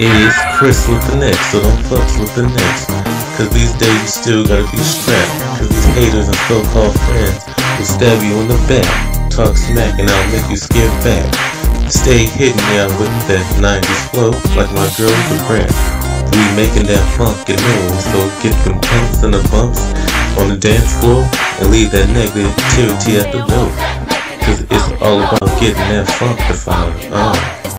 It is Xhris with the next, so don't fuck with the Knicks. Cause these days you still gotta be strapped. Cause these haters and so-called friends will stab you in the back. Talk smack and I'll make you scared back. Stay hidden, yeah, with that 90s flow, like my girl Da Brat. We making that funk and move, so get them pumps and the bumps on the dance floor and leave that negativity at the door. Cause it's all about getting that funk to find. Uh.